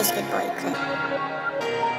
Boy clip.